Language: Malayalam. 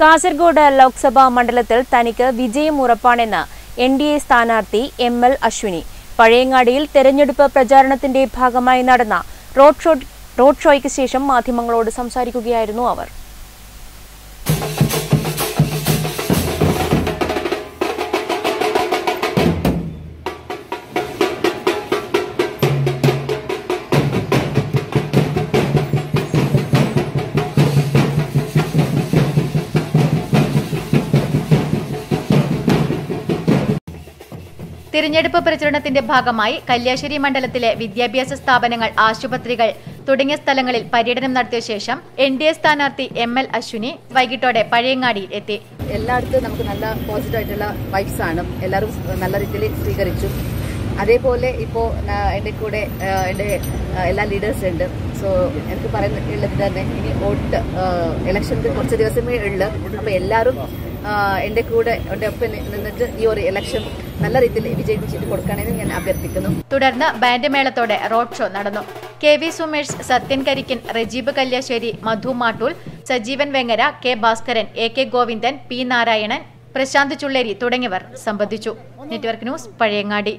കാസർഗോഡ് ലോക്സഭാ മണ്ഡലത്തിൽ തനിക്ക് വിജയം ഉറപ്പാണെന്ന് എൻ ഡി എ സ്ഥാനാർത്ഥി എം എൽ അശ്വിനി. പഴയങ്ങാടിയിൽ തെരഞ്ഞെടുപ്പ് പ്രചാരണത്തിന്റെ ഭാഗമായി നടന്ന റോഡ് ഷോ റോഡ് ഷോയ്ക്ക് ശേഷം മാധ്യമങ്ങളോട് സംസാരിക്കുകയായിരുന്നു അവർ. തിരഞ്ഞെടുപ്പ് പ്രചരണത്തിന്റെ ഭാഗമായി കല്യാശ്ശേരി മണ്ഡലത്തിലെ വിദ്യാഭ്യാസ സ്ഥാപനങ്ങൾ ആശുപത്രികൾ തുടങ്ങിയ സ്ഥലങ്ങളിൽ പര്യടനം നടത്തിയ ശേഷം എൻ ഡി എ സ്ഥാനാർത്ഥി എം എൽ അശ്വിനി വൈകിട്ടോടെ പഴയങ്ങാടിയിൽ എത്തി. എല്ലായിടത്തും നമുക്ക് നല്ല പോസിറ്റീവായിട്ടുള്ള വൈബ്സ് ആണ്. എല്ലാവരും നല്ല രീതിയിൽ സ്വീകരിച്ചു. അതേപോലെ ഇപ്പോൾ എന്റെ കൂടെ എന്റെ എല്ലാ ലീഡേഴ്സ് ഉണ്ട്. സോ എനിക്ക് പറയുന്നത് തന്നെ ഇനി വോട്ട് ഇലക്ഷന്റെ കുറച്ച് ദിവസമേ ഉള്ളു. അപ്പോൾ എല്ലാവരും എന്റെ കൂടെ എന്റെ ഒപ്പം നിന്നിട്ട് ഈ ഒരു ഇലക്ഷൻ നല്ല രീതിയിൽ വിജയിപ്പിച്ചിട്ട് കൊടുക്കണമെന്ന് ഞാൻ അഭ്യർത്ഥിക്കുന്നു. തുടർന്ന് ബാൻഡ് മേളത്തോടെ റോഡ് ഷോ നടന്നു. K V Sumesh Sathyan Karikkan Rajeeb Kalliasseri Madhu Mattool Sajeevan Vengara K Bhaskaran A K Govindan P Narayanan Prashanth Chulleri തുടങ്ങിയവർ സംബന്ധിച്ചു. Network news Pazhayangadi.